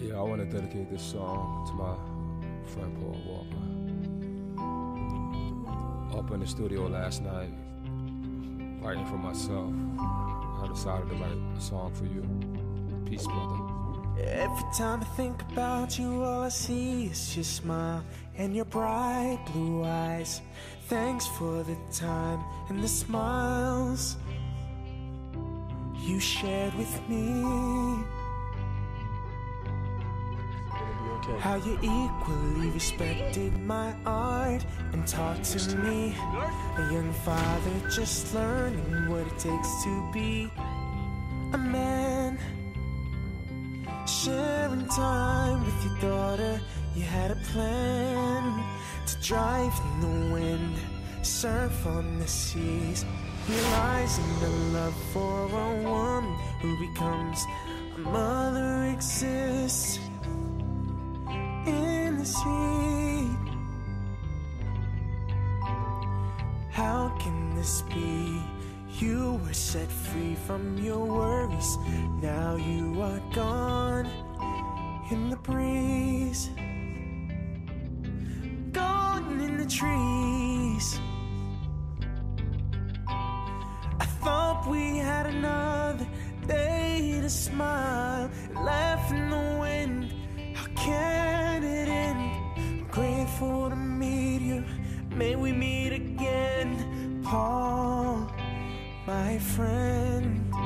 Yeah, I want to dedicate this song to my friend Paul Walker. Up in the studio last night, writing for myself, I decided to write a song for you. Peace, brother. Every time I think about you, all I see is your smile and your bright blue eyes. Thanks for the time and the smiles you shared with me. How you equally respected my art and taught to me. A young father just learning what it takes to be a man. Sharing time with your daughter, you had a plan to drive in the wind, surf on the seas, realizing the love for a woman who becomes a mother exists sea. How can this be? You were set free from your worries. Now you are gone in the breeze, gone in the trees. I thought we had another day to smile laugh Paul, my friend.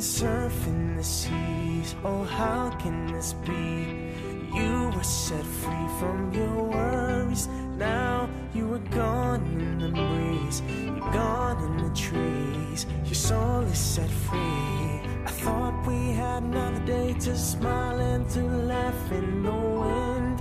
bags, baby bags. I lost a friend, friends on that highway to heaven. You will drive in the wind and surf in the seas. Oh, how can this be? You were set free from your worries. Now you are gone in the breeze. You're gone in the trees. Your soul is set free. I thought we had another day to smile and to laugh in the wind.